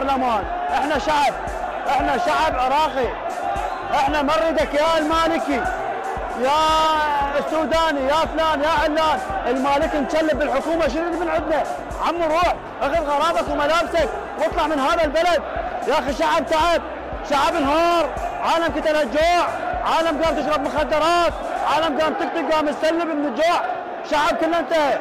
البرلمان. إحنا شعب إحنا شعب عراقي. إحنا ما نريدك يا المالكي يا السوداني يا فلان يا علان. المالك مشلب بالحكومة شنو من عندنا؟ عمو روح اخذ غرابك وملابسك واطلع من هذا البلد. يا أخي شعب تعب شعب انهار. عالم قتل الجوع عالم قام تشرب مخدرات عالم قام تقتل قام تسلب من الجوع. شعب كله انتهى.